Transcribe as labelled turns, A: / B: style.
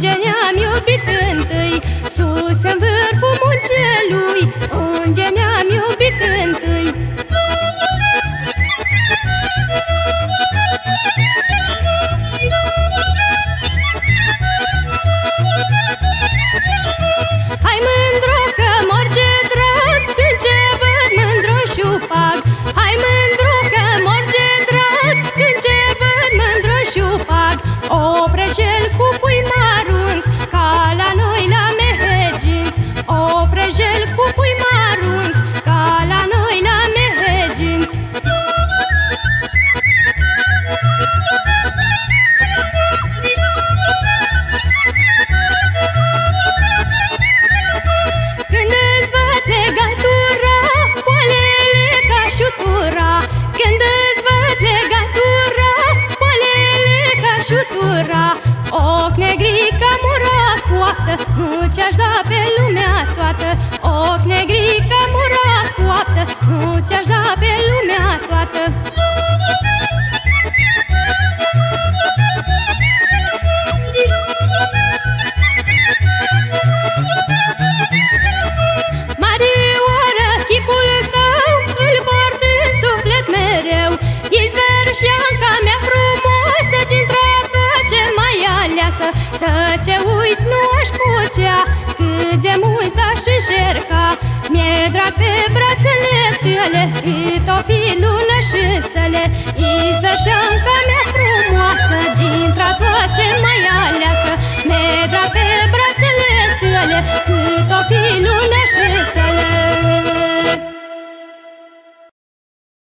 A: Önce toată Nu ce-aș da pe lumea toată. Ochi negrică mura te uit nu aș putea Cât de mult aș încerca. Mi-e drag pe brațele tăle, Cât o fi lună și stele. Izveșanca mea frumoasă Dintre toate mai am